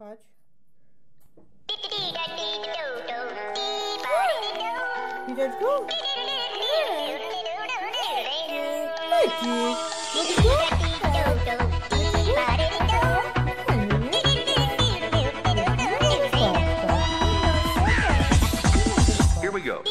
पाँच Let's go. Thank you. Let's go. Here we go.